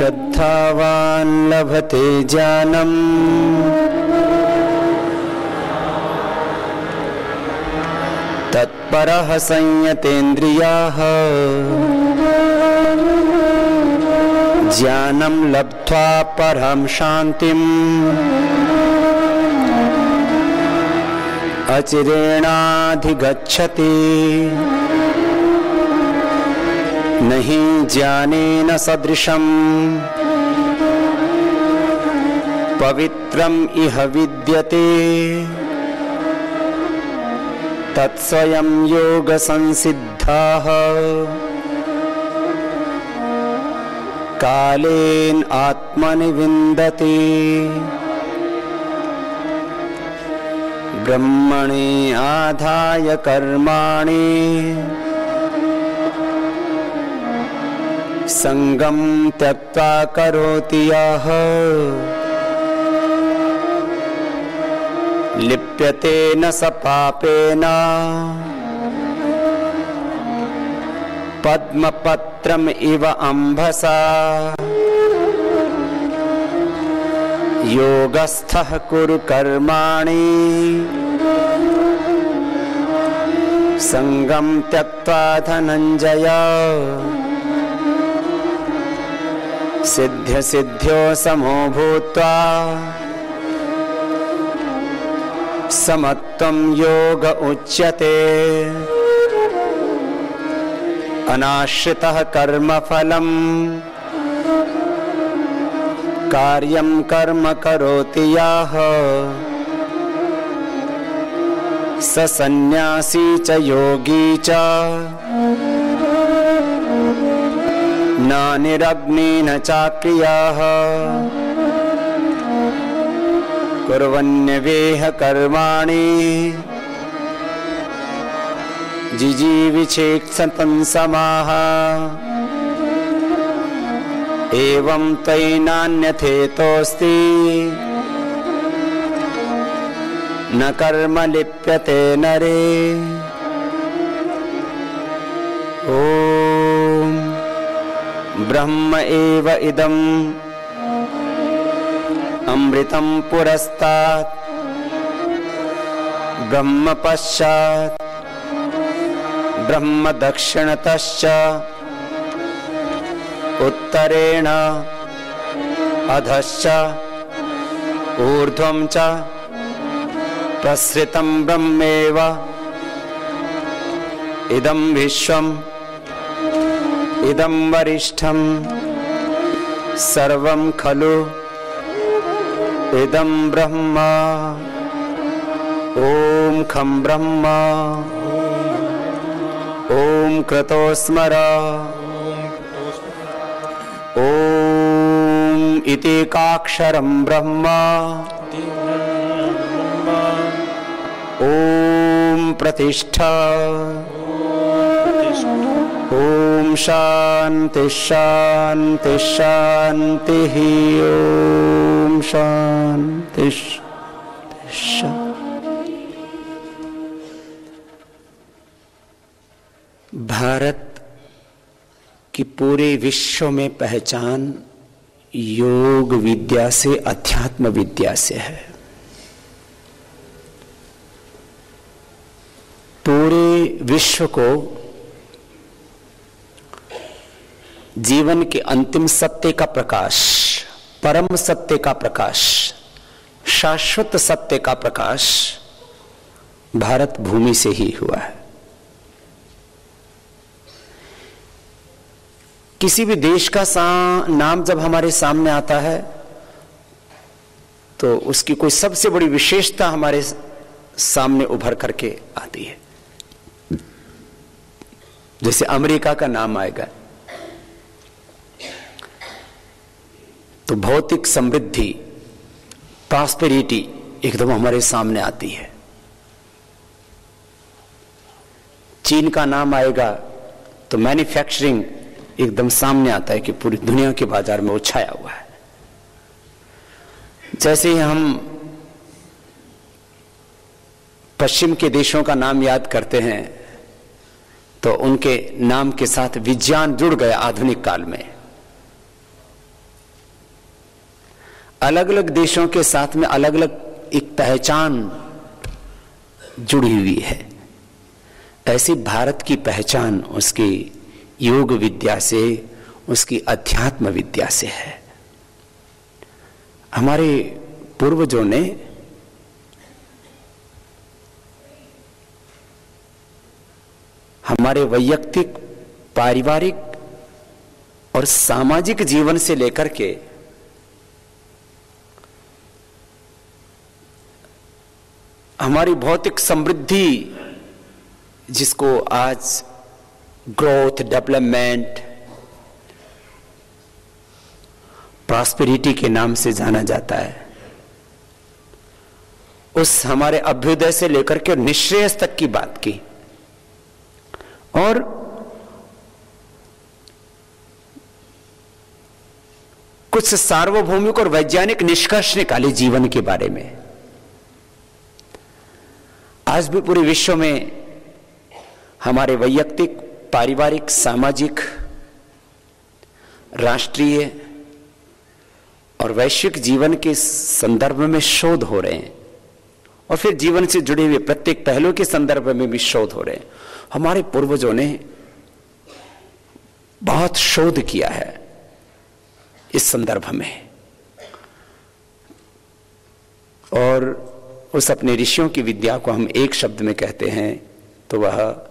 श्रद्धावान् लभते ज्ञानम्। तत्परः संयतेन्द्रियाः। ज्ञानं लब्ध्वा परं शान्तिम्। अचिरेणाधिगच्छति नहि ज्ञानेन सदृशम्। पवित्रम् इह विद्यते। तत्स्वयं योगसंसिद्धाः। कालेन आत्मनि विन्दति ब्रह्मणि आधाय कर्माणि सङ्गं त्यक्त्वा करोति यः। लिप्यते न स पापेन। पद्मपत्रम् इव अम्भसा। योगस्थः कुरु कर्माणि। सङ्गं त्यक्त्वा धनञ्जय सिद्ध्यसिद्ध्यो समो भूत्वा समत्वं योग उच्यते। अनाश्रितः कर्मफलम्। कार्यं कर्म करोति यः। स सन्न्यासी च योगी च निरग्नि न चाक्रियाः। कुर्वन्यवेह कर्माणि जिजीविचेक्षतं समाः। एवं त्वयि न कर्म लिप्यते नरे। ॐ ब्रह्म एव इदम्। अमृतं पुरस्तात्। ब्रह्म पश्चात्। ब्रह्म दक्षिणतश्च। उत्तरेण अधश्च। ऊर्ध्वं च प्रसृतं ब्रह्मेव। इदं विश्वम् इदं वरिष्ठं सर्वं खलु। इदं ब्रह्म। ॐ खं ब्रह्म। ॐ क्रतोस्मर ॐ इति काक्षरं ब्रह्म। ॐ प्रतिष्ठा शान्ति शान्तिः ॐ शान्ति शान्ति भारत की पूरे विश्व में पहचान योग विद्या से, अध्यात्म विद्या से है। पूरे विश्व को जीवन के अंतिम सत्य का प्रकाश, परम सत्य का प्रकाश, शाश्वत सत्य का प्रकाश भारत भूमि से ही हुआ है। किसी भी देश का नाम जब हमारे सामने आता है तो उसकी कोई सबसे बड़ी विशेषता हमारे सामने उभर करके आती है। जैसे अमेरिका का नाम आएगा। तो भौतिक समृद्धि प्रॉस्पेरिटी एकदम हमारे सामने आती है। चीन का नाम आएगा तो मैन्युफैक्चरिंग एकदम सामने आता है कि पूरी दुनिया के बाज़ार में वो छाया हुआ है। जैसे ही हम पश्चिम के देशों का नाम याद करते हैं तो उनके नाम के साथ विज्ञान जुड़ गया आधुनिक काल में। अलग अलग देशों के साथ में अलग अलग एक पहचान जुड़ी हुई है। ऐसी भारत की पहचान उसकी योग विद्या से, उसकी अध्यात्म विद्या से है। हमारे पूर्वजों ने हमारे वैयक्तिक, पारिवारिक और सामाजिक जीवन से लेकर के हमारी भौतिक समृद्धि जिसको आज ग्रोथ डेवलपमेंट प्रॉस्पेरिटी के नाम से जाना जाता है। उस हमारे अभ्युदय से लेकर के निश्रेयस तक की बात की। और कुछ सार्वभौमिक और वैज्ञानिक निष्कर्ष निकाले जीवन के बारे में। आज भी पूरे विश्व में हमारे वैयक्तिक, पारिवारिक, सामाजिक, राष्ट्रीय और वैश्विक जीवन के संदर्भ में शोध हो रहे हैं। और फिर जीवन से जुड़े हुए प्रत्येक पहलू के संदर्भ में भी शोध हो रहे हैं। हमारे पूर्वजों ने बहुत शोध किया है इस संदर्भ में। और उस अपने ऋषियों की विद्या को हम एक शब्द में कहते हैं तो वह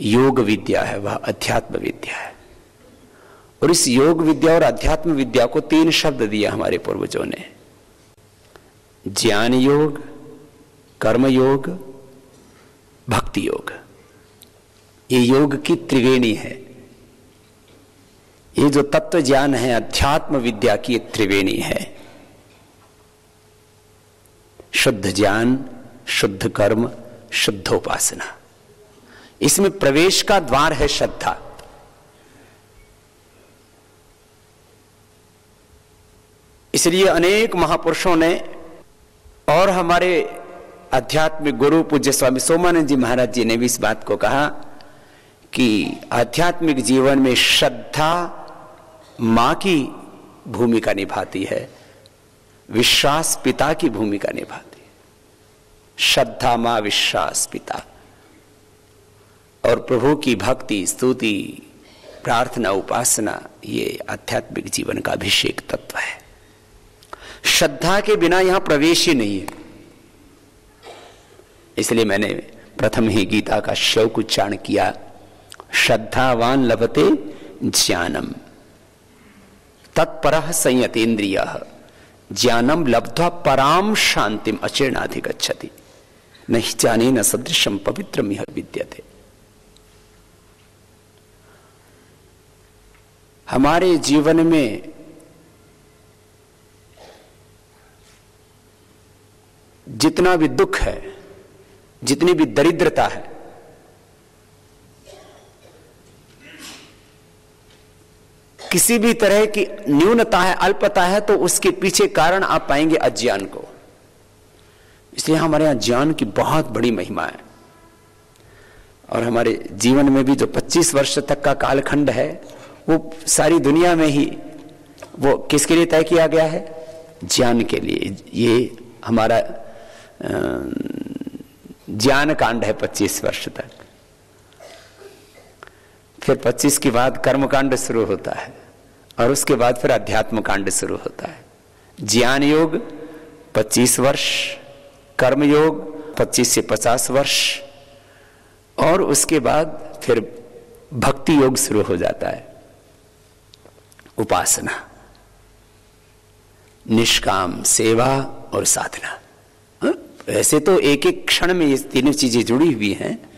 योग विद्या है, वह अध्यात्म विद्या है। और इस योग विद्या और अध्यात्म विद्या को तीन शब्द दिया हमारे पूर्वजों ने। ज्ञान योग, कर्म योग, भक्ति योग। ये योग की त्रिवेणी है। ये जो तत्व ज्ञान है, अध्यात्म विद्या की त्रिवेणी है। शुद्ध ज्ञान, शुद्ध कर्म, शुद्धोपासना। इसमें प्रवेश का द्वार है श्रद्धा। इसलिए अनेक महापुरुषों ने और हमारे आध्यात्मिक गुरु पूज्य स्वामी सोमानंद जी महाराज जी ने भी इस बात को कहा कि आध्यात्मिक जीवन में श्रद्धा माँ की भूमिका निभाती है। विश्वास पिता की भूमिका निभाती है। श्रद्धा माँ विश्वास पिता। और प्रभु की भक्ति, स्तुति, प्रार्थना, उपासना, ये आध्यात्मिक जीवन का अभिषेक तत्व है। श्रद्धा के बिना यहाँ प्रवेश ही नहीं है। इसलिए मैंने प्रथम ही गीता का शौक उच्चारण किया, श्रद्धावान लभते ज्ञानम, तत्पर संयतेन्द्रिय। ज्ञानम लब्ध्वा पराम शांतिम अचेर्णाधिगछति नहीं जाने न सदृशम पवित्र यह विद्यते। हमारे जीवन में जितना भी दुख है, जितनी भी दरिद्रता है किसी भी तरह की न्यूनता है, अल्पता है तो उसके पीछे कारण आप पाएँगे अज्ञान को। इसलिए हमारे यहाँ ज्ञान की बहुत बड़ी महिमा है। और हमारे जीवन में भी जो 25 वर्ष तक का कालखंड है, वो सारी दुनिया में ही वो किसके लिए तय किया गया है? ज्ञान के लिए। ये हमारा ज्ञान कांड है 25 वर्ष तक। फिर 25 के बाद कर्म कांड शुरू होता है और उसके बाद फिर अध्यात्म कांड शुरू होता है। ज्ञान योग 25 वर्ष, कर्म योग 25 से 50 वर्ष, और उसके बाद फिर भक्ति योग शुरू हो जाता है। उपासना, निष्काम, सेवा और साधना। वैसे तो एक एक क्षण में ये तीनों चीज़ें जुड़ी हुई हैं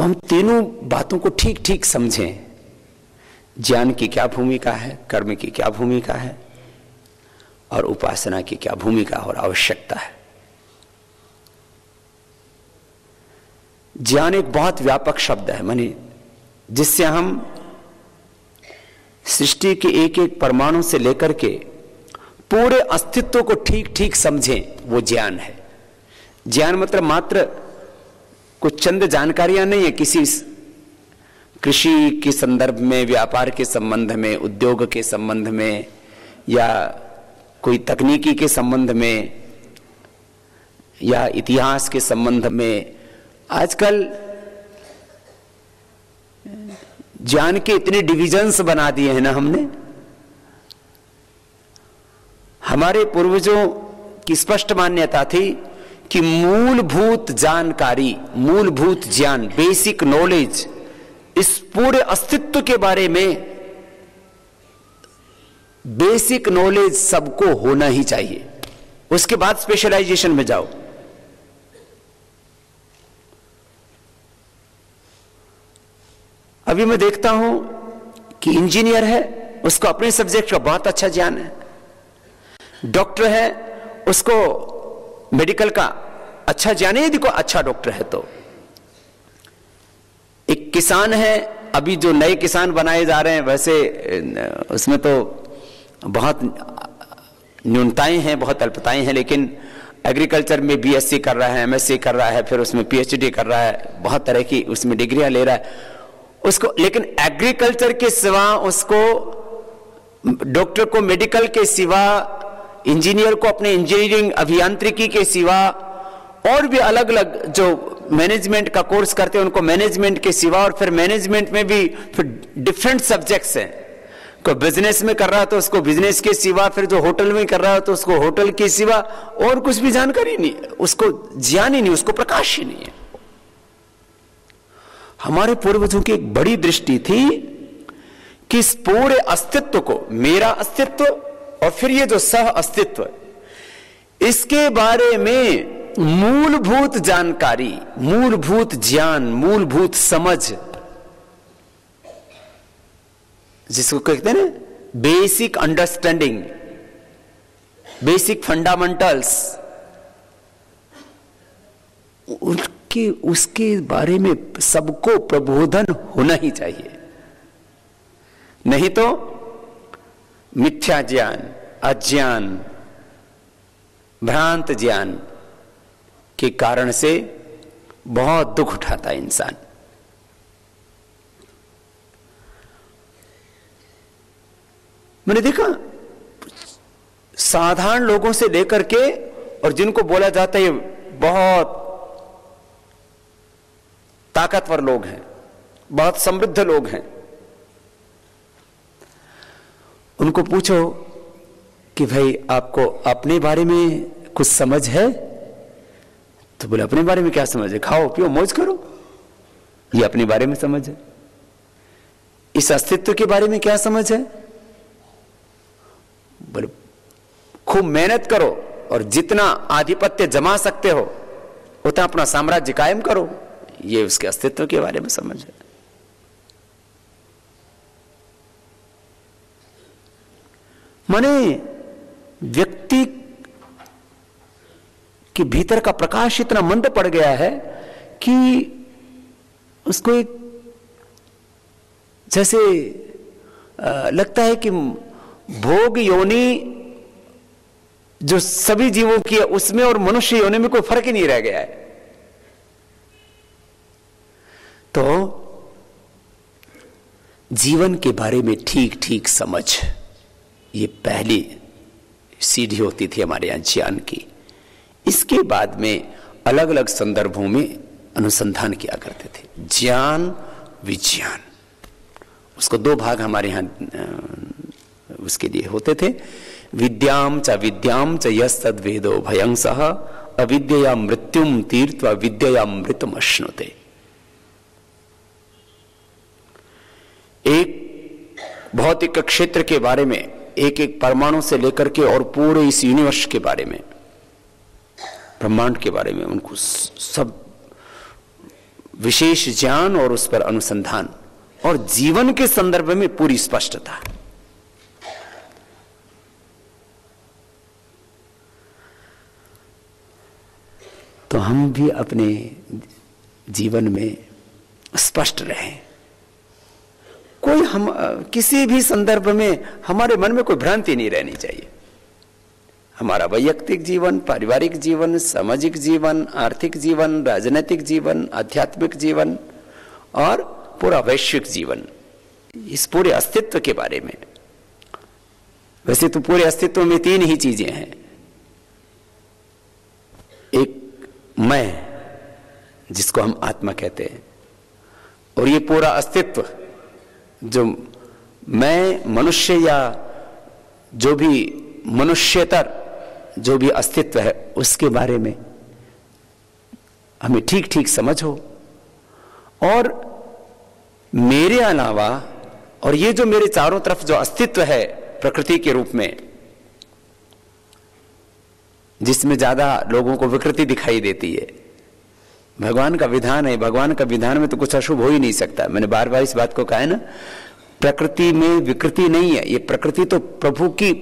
तो हम तीनों बातों को ठीक ठीक समझें। ज्ञान की क्या भूमिका है, कर्म की क्या भूमिका है, और उपासना की क्या भूमिका और आवश्यकता है। ज्ञान एक बहुत व्यापक शब्द है, मानी, जिससे हम सृष्टि के एक एक परमाणु से लेकर के पूरे अस्तित्व को ठीक ठीक समझें, वो ज्ञान है। ज्ञान मतलब मात्र कुछ चंद जानकारियाँ नहीं है किसी कृषि के संदर्भ में, व्यापार के संबंध में, उद्योग के संबंध में, या कोई तकनीकी के संबंध में, या इतिहास के संबंध में, आजकल ज्ञान के इतने डिविजन्स बना दिए हैं ना हमने। हमारे पूर्वजों की स्पष्ट मान्यता थी कि मूलभूत जानकारी, मूलभूत ज्ञान बेसिक नॉलेज इस पूरे अस्तित्व के बारे में बेसिक नॉलेज सबको होना ही चाहिए। उसके बाद स्पेशलाइजेशन में जाओ। अभी मैं देखता हूँ कि इंजीनियर है, उसको अपने सब्जेक्ट का बहुत अच्छा ज्ञान है। डॉक्टर है, उसको मेडिकल का अच्छा ज्ञान है यदि को अच्छा डॉक्टर है तो। एक किसान है, अभी जो नए किसान बनाए जा रहे हैं, वैसे उसमें तो बहुत न्यूनताएँ हैं, बहुत अल्पताएँ हैं, लेकिन एग्रीकल्चर में बीएससी कर रहा है एमएससी कर रहा है, फिर उसमें पीएचडी कर रहा है, बहुत तरह की उसमें डिग्रियाँ ले रहा है। उसको, लेकिन एग्रीकल्चर के सिवा उसको, डॉक्टर को मेडिकल के सिवा इंजीनियर को अपने इंजीनियरिंग अभियांत्रिकी के सिवा और भी अलग अलग जो मैनेजमेंट का कोर्स करते हैं, उनको मैनेजमेंट के सिवा और फिर मैनेजमेंट में भी फिर डिफरेंट सब्जेक्ट्स हैं। कोई बिज़नेस में कर रहा है तो उसको बिज़नेस के सिवा, फिर जो होटल में कर रहा है तो उसको होटल के सिवा और कुछ भी जानकारी नहीं, उसको ज्ञान ही नहीं, उसको प्रकाश ही नहीं है। हमारे पूर्वजों की एक बड़ी दृष्टि थी कि इस पूरे अस्तित्व को, मेरा अस्तित्व और फिर ये जो सह अस्तित्व इसके बारे में मूलभूत जानकारी, मूलभूत ज्ञान, मूलभूत समझ, जिसको कहते हैं ना बेसिक अंडरस्टैंडिंग बेसिक फंडामेंटल्स उनके, उसके बारे में सबको प्रबोधन होना ही चाहिए। नहीं तो मिथ्या ज्ञान अज्ञान, भ्रांत ज्ञान के कारण से बहुत दुख उठाता है इंसान। मैंने देखा, साधारण लोगों से लेकर के और जिनको बोला जाता है बहुत ताकतवर लोग हैं, बहुत समृद्ध लोग हैं। उनको पूछो कि भाई, आपको अपने बारे में कुछ समझ है? तो बोले, अपने बारे में क्या समझ है? खाओ, पियो, मौज करो। ये अपने बारे में समझ है। इस अस्तित्व के बारे में क्या समझ है? बोले, खूब मेहनत करो और जितना आधिपत्य जमा सकते हो, उतना अपना साम्राज्य कायम करो। ये उसके अस्तित्व के बारे में समझ है। माने व्यक्ति के भीतर का प्रकाश इतना मंद पड़ गया है कि उसको एक जैसे लगता है कि भोग योनि जो सभी जीवों की है, उसमें और मनुष्य योनि में कोई फ़र्क ही नहीं रह गया है। तो जीवन के बारे में ठीक ठीक समझ। ये पहली सीढ़ी होती थी हमारे यहाँ ज्ञान की। इसके बाद में अलग अलग संदर्भों में अनुसंधान किया करते थे। ज्ञान, विज्ञान। उसको दो भाग हमारे यहाँ उसके लिए होते थे। विद्याम च विद्याम च यद वेदो भयं सह अविद्या मृत्युम तीर्थ विद्या मृतम अश्नुते एक भौतिक क्षेत्र के बारे में एक एक परमाणु से लेकर के और पूरे इस यूनिवर्स के बारे में, ब्रह्मांड के बारे में उनको सब विशेष ज्ञान और उस पर अनुसंधान और जीवन के संदर्भ में पूरी स्पष्टता। तो हम भी अपने जीवन में स्पष्ट रहें। कोई हम किसी भी संदर्भ में हमारे मन में कोई भ्रांति नहीं रहनी चाहिए। हमारा वैयक्तिक जीवन, पारिवारिक जीवन, सामाजिक जीवन, आर्थिक जीवन, राजनीतिक जीवन, आध्यात्मिक जीवन और पूरा वैश्विक जीवन, इस पूरे अस्तित्व के बारे में। वैसे तो पूरे अस्तित्व में तीन ही चीज़ें हैं। एक मैं, जिसको हम आत्मा कहते हैं, और ये पूरा अस्तित्व जो मैं, मनुष्य या जो भी मनुष्यतर, जो भी अस्तित्व है, उसके बारे में हमें ठीक ठीक समझ हो। और मेरे अलावा, और ये जो मेरे चारों तरफ़ जो अस्तित्व है, प्रकृति के रूप में, जिसमें ज़्यादा लोगों को विकृति दिखाई देती है भगवान का विधान है, भगवान का विधान में तो कुछ अशुभ हो ही नहीं सकता। मैंने बार बार इस बात को कहा है ना, प्रकृति में विकृति नहीं है। ये प्रकृति तो प्रभु की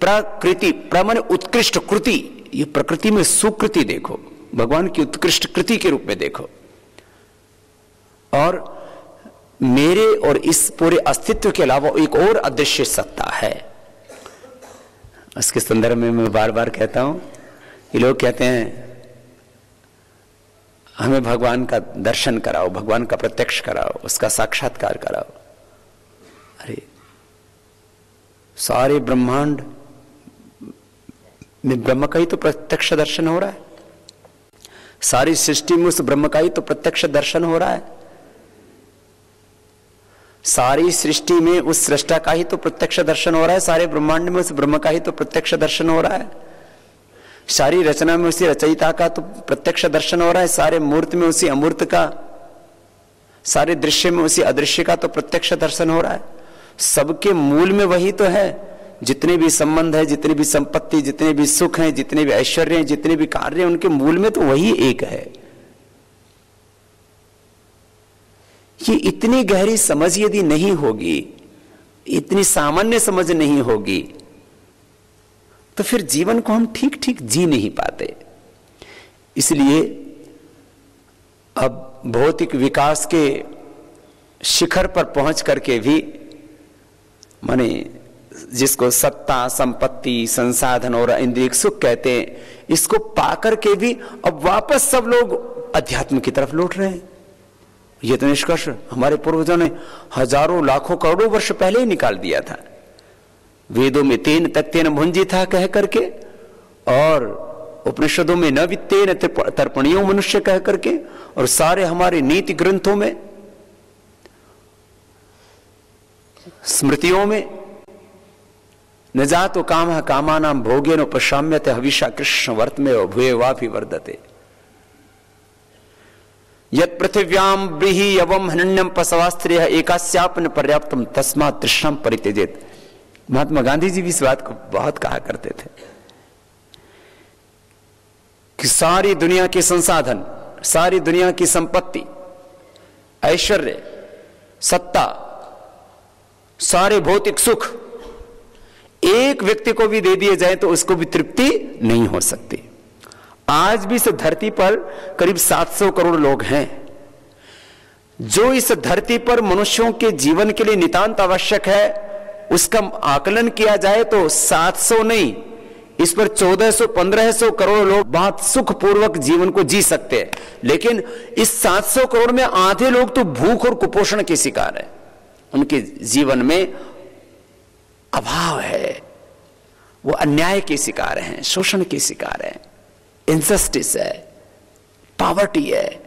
प्रकृति प्रमन उत्कृष्ट कृति। ये प्रकृति में सुकृति देखो, भगवान की उत्कृष्ट कृति के रूप में देखो। और मेरे और इस पूरे अस्तित्व के अलावा एक और अदृश्य सत्ता है। उसके संदर्भ में मैं बार बार कहता हूँ, ये लोग कहते हैं हमें भगवान का दर्शन कराओ, भगवान का प्रत्यक्ष कराओ, उसका साक्षात्कार कराओ। अरे, सारे ब्रह्मांड में ब्रह्म का ही तो प्रत्यक्ष दर्शन हो रहा है। सारी सृष्टि में उस ब्रह्म का ही तो प्रत्यक्ष दर्शन हो रहा है। सारी सृष्टि में उस सृष्टा का ही तो प्रत्यक्ष दर्शन हो रहा है, सारे ब्रह्मांड में उस ब्रह्म का ही तो प्रत्यक्ष दर्शन हो रहा है। सारी रचना में उसी रचयिता का तो प्रत्यक्ष दर्शन हो रहा है, सारे मूर्त में उसी अमूर्त का, सारे दृश्य में उसी अदृश्य का तो प्रत्यक्ष दर्शन हो रहा है। सबके मूल में वही तो है। जितने भी संबंध है, जितनी भी संपत्ति, जितने भी सुख हैं, जितने भी ऐश्वर्य हैं, जितने भी कार्य हैं, उनके मूल में तो वही एक है। ये इतनी गहरी समझ यदि नहीं होगी, इतनी सामान्य समझ नहीं होगी तो फिर जीवन को हम ठीक ठीक जी नहीं पाते। इसलिए अब भौतिक विकास के शिखर पर पहुँच करके भी, माने जिसको सत्ता, संपत्ति, संसाधन और इंद्रिय सुख कहते हैं, इसको पाकर के भी अब वापस सब लोग अध्यात्म की तरफ़ लौट रहे हैं। ये तो निष्कर्ष हमारे पूर्वजों ने हज़ारों, लाखों, करोड़ों वर्ष पहले ही निकाल दिया था। वेदों में तेन तत्न भुंजी था कह करके, और उपनिषदों में न वित्तेन तर्पणियों मनुष्य कह करके, और सारे हमारे नीति ग्रंथों में, स्मृतियों में, न जातो काम कामा नाम भोगे नो प्रशाम्यते हविषा कृष्ण वर्त में भूये वापी वर्धते। यद पृथिव्याम ब्रीही यवम हनन्यम पसवास्त्रिय एकास्यापन पर्याप्तम तस्मा तृष्णम परित्यजेत। महात्मा गांधी जी भी इस बात को बहुत कहा करते थे कि सारी दुनिया के संसाधन, सारी दुनिया की संपत्ति, ऐश्वर्य, सत्ता, सारे भौतिक सुख एक व्यक्ति को भी दे दिए जाए तो उसको भी तृप्ति नहीं हो सकती। आज भी इस धरती पर करीब 700 करोड़ लोग हैं। जो इस धरती पर मनुष्यों के जीवन के लिए नितांत आवश्यक है उसका आकलन किया जाए तो 700 नहीं, इस पर 1400 1500 करोड़ लोग बहुत सुखपूर्वक जीवन को जी सकते हैं। लेकिन इस 700 करोड़ में आधे लोग तो भूख और कुपोषण के शिकार है। उनके जीवन में अभाव है। वो अन्याय के शिकार हैं, शोषण के शिकार हैं। इंजस्टिस है पावर्टी है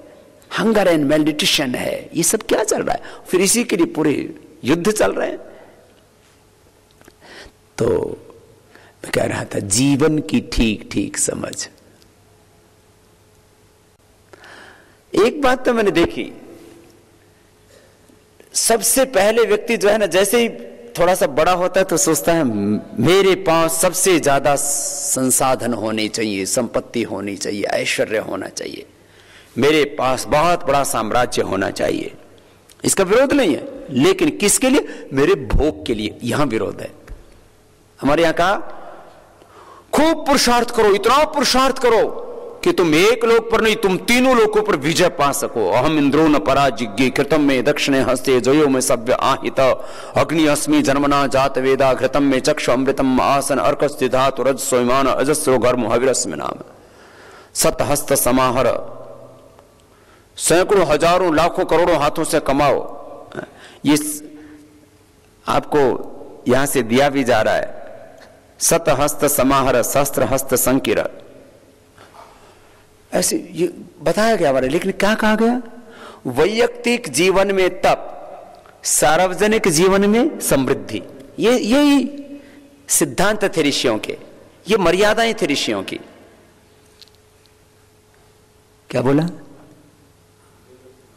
हंगर एंड मेडिटेशन है। ये सब क्या चल रहा है? फिर इसी के लिए पूरे युद्ध चल रहे हैं। तो मैं कह रहा था, जीवन की ठीक ठीक समझ। एक बात तो मैंने देखी, सबसे पहले व्यक्ति जो है ना, जैसे ही थोड़ा सा बड़ा होता है तो सोचता है, मेरे पास सबसे ज़्यादा संसाधन होने चाहिए, संपत्ति होनी चाहिए, ऐश्वर्य होना चाहिए। मेरे पास बहुत बड़ा साम्राज्य होना चाहिए। इसका विरोध नहीं है, लेकिन किसके लिए? मेरे भोग के लिए। यहाँ विरोध है। हमारे यहाँ कहा, खूब पुरुषार्थ करो, इतना पुरुषार्थ करो कि तुम एक लोक पर नहीं, तुम तीनों लोकों पर विजय पा सको। अहम इंद्रो न पराजिज्ञ, कृतम में दक्षिणे हस्ते, जयो में सभ्य आहित। अग्नि अस्मि जन्मना जात वेदा, घृतम में चक्ष अमृतम आसन अर्क स्थिधात रज स्वयमान अजस्रो गर्म हविरस्म नाम। सत हस्त समाहर, सैकड़ों, हज़ारों, लाखों, करोड़ों हाथों से कमाओ। ये आपको यहाँ से दिया भी जा रहा है। सत हस्त समाहर शस्त्र हस्त संकिर। ऐसे ये बताया गया हमारे लेकिन क्या कहा गया? वैयक्तिक जीवन में तप, सार्वजनिक जीवन में समृद्धि। ये यही सिद्धांत थे ऋषियों के। ये मर्यादाएँ थे ऋषियों की। क्या बोला?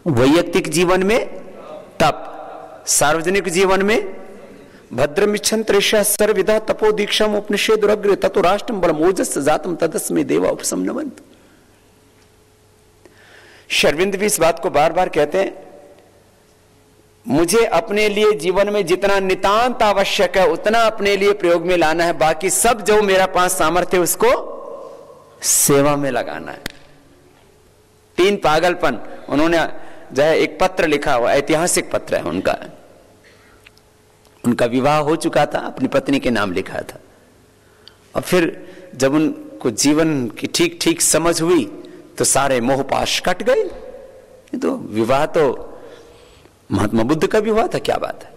वैयक्तिक जीवन में तप, सार्वजनिक जीवन में भद्रमिच्छन त्रेशा सर्विदा तपो दीक्षा उपनिषेद अग्र राष्ट्रम बलम ओजस जातम तदस्मे देवा उपसम नवंत शर्विंद भी इस बात को बार बार कहते हैं, मुझे अपने लिए जीवन में जितना नितांत आवश्यक है, उतना अपने लिए प्रयोग में लाना है, बाकी सब जो मेरा पास सामर्थ्य उसको सेवा में लगाना है। तीन पागलपन, उन्होंने जो है एक पत्र लिखा हुआ, ऐतिहासिक पत्र है उनका। उनका विवाह हो चुका था, अपनी पत्नी के नाम लिखा था। और फिर जब उनको जीवन की ठीक ठीक समझ हुई तो सारे मोहपाश कट गए। तो विवाह तो महात्मा बुद्ध का भी हुआ था, क्या बात है?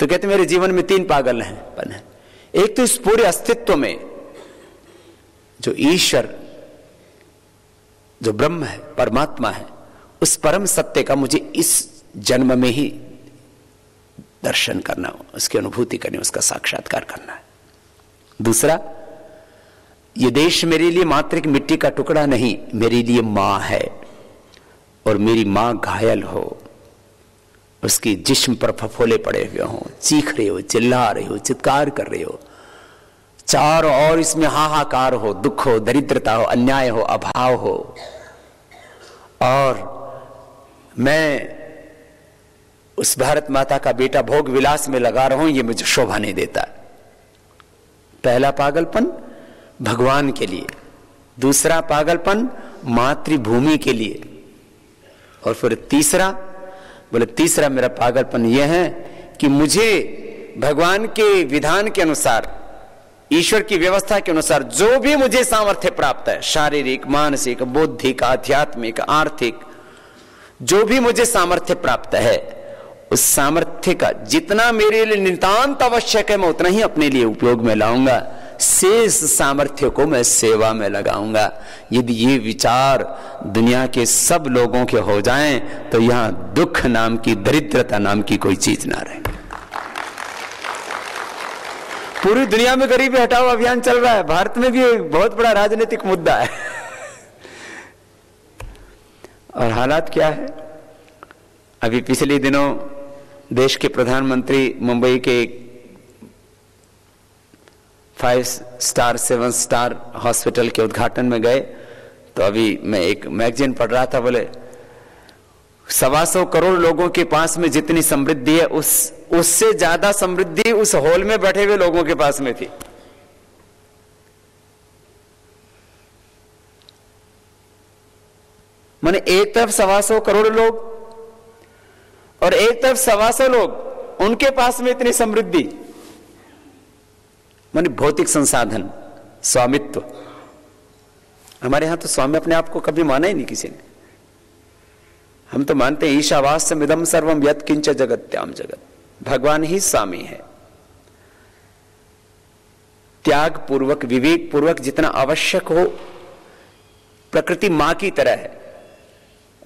तो कहते, मेरे जीवन में तीन पागल हैं पन है। एक तो इस पूरे अस्तित्व में जो ईश्वर, जो ब्रह्म है, परमात्मा है, उस परम सत्य का मुझे इस जन्म में ही दर्शन करना, उसकी अनुभूति करनी, उसका साक्षात्कार करना है। दूसरा, ये देश मेरे लिए मात्र एक मिट्टी का टुकड़ा नहीं, मेरे लिए माँ है और मेरी माँ घायल हो, उसकी जिस्म पर फफोले पड़े हुए हो, चीख रहे हो, चिल्ला रहे हो, चित्कार कर रहे हो, चार और इसमें हाहाकार हो, दुख हो, दरिद्रता हो, अन्याय हो, अभाव हो, और मैं उस भारत माता का बेटा भोग विलास में लगा रहा हूँ ये मुझे शोभा नहीं देता। पहला पागलपन भगवान के लिए, दूसरा पागलपन मातृभूमि के लिए, और फिर तीसरा, बोले, तीसरा मेरा पागलपन यह है कि मुझे भगवान के विधान के अनुसार, ईश्वर की व्यवस्था के अनुसार जो भी मुझे सामर्थ्य प्राप्त है, शारीरिक, मानसिक, बौद्धिक, आध्यात्मिक, आर्थिक, जो भी मुझे सामर्थ्य प्राप्त है उस सामर्थ्य का जितना मेरे लिए नितांत आवश्यक है, मैं उतना ही अपने लिए उपयोग में लाऊँगा। शेष सामर्थ्य को मैं सेवा में लगाऊँगा। यदि ये विचार दुनिया के सब लोगों के हो जाएँ तो यहाँ दुख नाम की, दरिद्रता नाम की कोई चीज़ ना रहे। पूरी दुनिया में गरीबी हटाओ अभियान चल रहा है। भारत में भी एक बहुत बड़ा राजनीतिक मुद्दा है। और हालात क्या है? अभी पिछले दिनों देश के प्रधानमंत्री मुंबई के five star seven star hospital के उद्घाटन में गए। तो अभी मैं एक मैगजीन पढ़ रहा था, बोले, सवा सौ करोड़ लोगों के पास में जितनी समृद्धि है, उस, उससे ज़्यादा समृद्धि उस हॉल में बैठे हुए लोगों के पास में थी। मैंने एक तरफ़ सवा सौ करोड़ लोग और एक तरफ़ सवा सौ लोग, उनके पास में इतनी समृद्धि। मान भौतिक संसाधन, स्वामित्व। हमारे यहाँ तो स्वामी अपने आप को कभी माना ही नहीं किसी ने। हम तो मानते हैं ईशावास मिदम सर्वम यत किंच जगत्याम जगत। भगवान ही स्वामी है। त्याग पूर्वक, विवेक पूर्वक जितना आवश्यक हो, प्रकृति माँ की तरह है।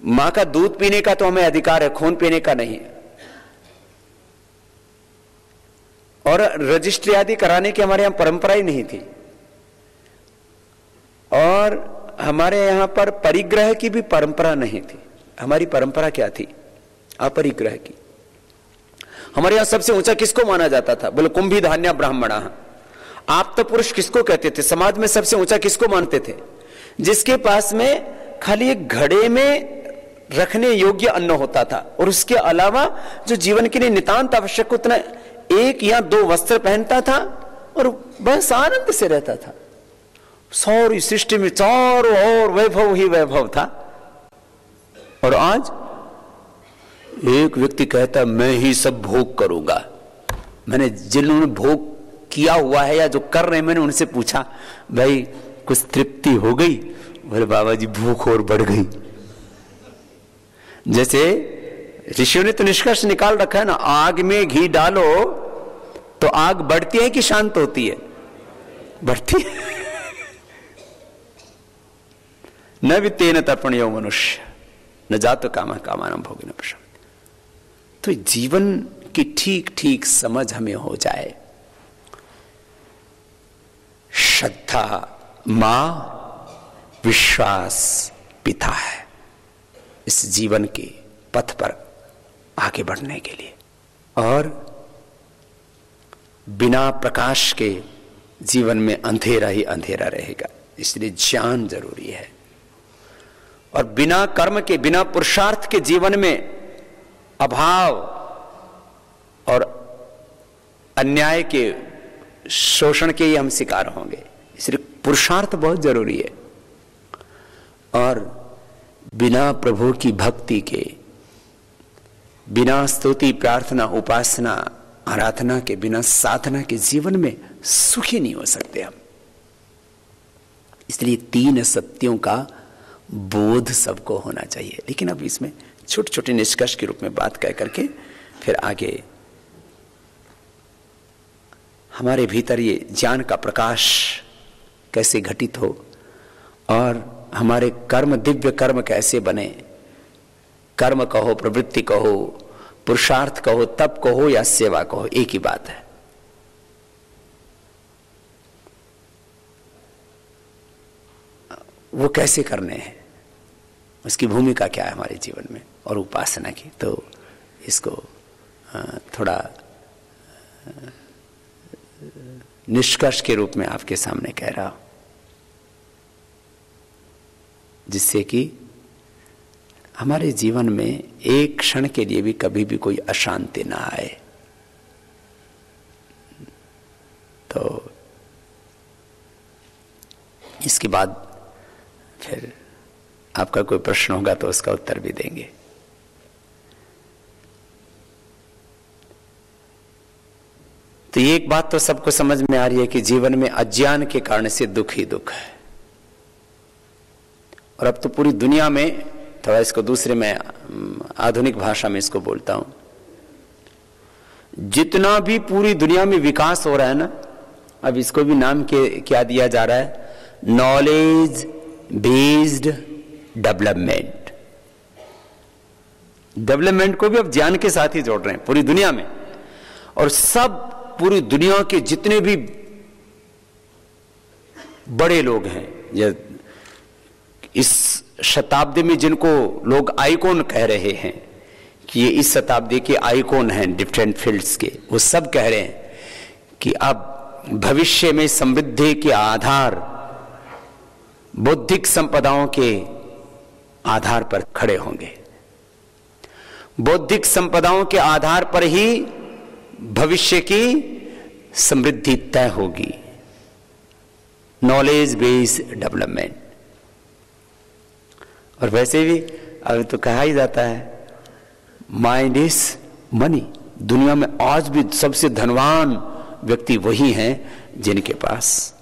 माँ का दूध पीने का तो हमें अधिकार है, खून पीने का नहीं और रजिस्ट्री आदि कराने की हमारे यहाँ परंपरा ही नहीं थी। और हमारे यहाँ पर परिग्रह की भी परंपरा नहीं थी। हमारी परंपरा क्या थी? अपरिग्रह की। हमारे यहाँ सबसे ऊँचा किसको माना जाता था? बोले, कुंभी धान्य ब्राह्मणा। आप तो पुरुष किसको कहते थे? समाज में सबसे ऊँचा किसको मानते थे? जिसके पास में खाली एक घड़े में रखने योग्य अन्न होता था। और उसके अलावा जो जीवन के लिए नितांत आवश्यक उतना एक या दो वस्त्र पहनता था और बस आनंद से रहता था। सौरी सृष्टि में चारों और वैभव ही वैभव था। और आज एक व्यक्ति कहता, मैं ही सब भोग करूँगा। मैंने जिन्होंने भोग किया हुआ है या जो कर रहे हैं, मैंने उनसे पूछा, भाई, कुछ तृप्ति हो गई? बोले, बाबा जी, भूख और बढ़ गई। जैसे ऋषियों ने तो निष्कर्ष निकाल रखा है ना, आग में घी डालो तो आग बढ़ती है कि शांत होती है? बढ़ती है। न भी तेन तर्पणियों मनुष्य, न जातो काम कामान भोग न तो जीवन की ठीक ठीक समझ हमें हो जाए। श्रद्धा, माँ, विश्वास, पिता है। इस जीवन के पथ पर आगे बढ़ने के लिए। और बिना प्रकाश के जीवन में अंधेरा ही अंधेरा रहेगा, इसलिए ज्ञान ज़रूरी है। और बिना कर्म के, बिना पुरुषार्थ के जीवन में अभाव और अन्याय के शोषण के ही हम शिकार होंगे, इसलिए पुरुषार्थ बहुत ज़रूरी है। और बिना प्रभु की भक्ति के, बिना स्तुति, प्रार्थना, उपासना, आराधना के, बिना साधना के जीवन में सुखी नहीं हो सकते हम। इसलिए तीन सत्यों का बोध सबको होना चाहिए। लेकिन अब इसमें छोटे छोटे निष्कर्ष के रूप में बात कह करके फिर आगे हमारे भीतर ये ज्ञान का प्रकाश कैसे घटित हो और हमारे कर्म, दिव्य कर्म कैसे बने? कर्म कहो, प्रवृत्ति कहो, पुरुषार्थ कहो, तप कहो या सेवा कहो, एक ही बात है। वो कैसे करने हैं? उसकी भूमिका क्या है हमारे जीवन में और उपासना की? तो इसको थोड़ा निष्कर्ष के रूप में आपके सामने कह रहा हूँ। जिससे कि हमारे जीवन में एक क्षण के लिए भी कभी भी कोई अशांति ना आए। तो इसके बाद फिर आपका कोई प्रश्न होगा तो उसका उत्तर भी देंगे। तो एक बात तो सबको समझ में आ रही है कि जीवन में अज्ञान के कारण से दुख ही दुख है। और अब तो पूरी दुनिया में थोड़ा इसको दूसरे में आधुनिक भाषा में इसको बोलता हूँ। जितना भी पूरी दुनिया में विकास हो रहा है ना, अब इसको भी नाम के, क्या दिया जा रहा है? नॉलेज बेस्ड डेवलपमेंट डेवलपमेंट को भी अब ज्ञान के साथ ही जोड़ रहे हैं, पूरी दुनिया में। और सब पूरी दुनिया के जितने भी बड़े लोग हैं, या इस शताब्दी में जिनको लोग आइकॉन कह रहे हैं, कि ये इस शताब्दी के आइकॉन हैं डिफरेंट फील्ड्स के, वो सब कह रहे हैं कि अब भविष्य में समृद्धि के आधार, बौद्धिक संपदाओं के आधार पर खड़े होंगे। बौद्धिक संपदाओं के आधार पर ही भविष्य की समृद्धि तय होगी। नॉलेज बेस्ड डेवलपमेंट और वैसे भी अभी तो कहा ही जाता है माइंड इज़ मनी दुनिया में आज भी सबसे धनवान व्यक्ति वही हैं जिनके पास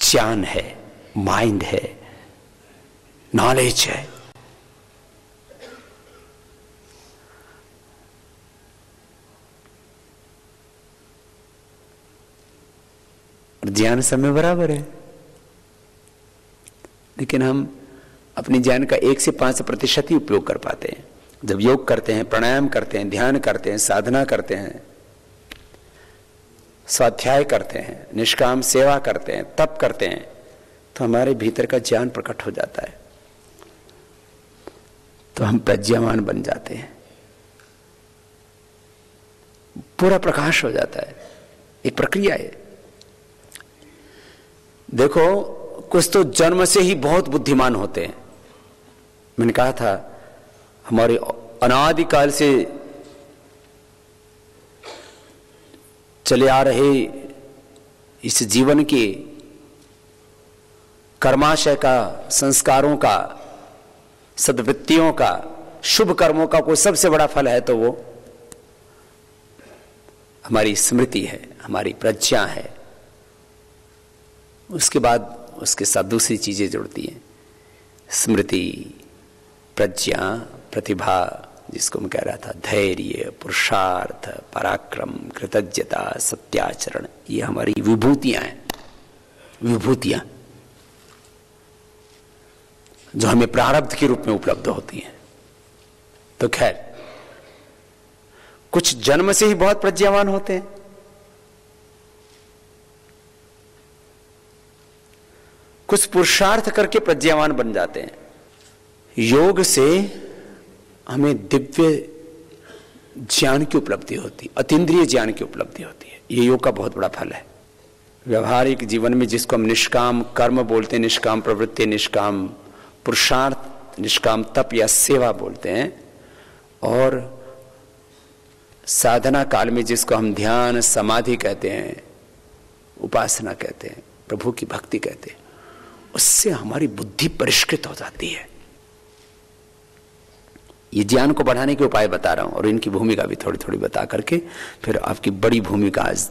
ज्ञान है, माइंड है, नॉलेज है। ज्ञान समय बराबर है। लेकिन हम अपनी ज्ञान का एक से पाँच प्रतिशत ही उपयोग कर पाते हैं। जब योग करते हैं, प्राणायाम करते हैं, ध्यान करते हैं, साधना करते हैं, स्वाध्याय करते हैं, निष्काम सेवा करते हैं, तप करते हैं तो हमारे भीतर का ज्ञान प्रकट हो जाता है। तो हम प्रज्ञामान बन जाते हैं। पूरा प्रकाश हो जाता है। एक प्रक्रिया है। देखो कुछ तो जन्म से ही बहुत बुद्धिमान होते हैं। मैंने कहा था, हमारे अनादिकाल से चले आ रहे इस जीवन के कर्माशय का, संस्कारों का, सदवृत्तियों का, शुभ कर्मों का कोई सबसे बड़ा फल है तो वो हमारी स्मृति है, हमारी प्रज्ञा है। उसके बाद उसके साथ दूसरी चीज़ें जुड़ती हैं। स्मृति, प्रज्ञा, प्रतिभा, जिसको मैं कह रहा था, धैर्य, पुरुषार्थ, पराक्रम, कृतज्ञता, सत्याचरण, ये हमारी विभूतियाँ हैं। विभूतियाँ जो हमें प्रारब्ध के रूप में उपलब्ध होती हैं। तो खैर, कुछ जन्म से ही बहुत प्रज्ञावान होते हैं। कुछ पुरुषार्थ करके प्रज्ञावान बन जाते हैं। योग से हमें दिव्य ज्ञान की उपलब्धि होती है अतीन्द्रिय ज्ञान की उपलब्धि होती है। ये योग का बहुत बड़ा फल है। व्यवहारिक जीवन में जिसको हम निष्काम कर्म बोलते हैं, निष्काम प्रवृत्ति, निष्काम पुरुषार्थ, निष्काम तप या सेवा बोलते हैं, और साधना काल में जिसको हम ध्यान समाधि कहते हैं, उपासना कहते हैं, प्रभु की भक्ति कहते हैं उससे हमारी बुद्धि परिष्कृत हो जाती है। ये ज्ञान को बढ़ाने के उपाय बता रहा हूँ और इनकी भूमिका भी थोड़ी थोड़ी बता करके फिर आपकी बड़ी भूमिका आज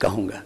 कहूँगा।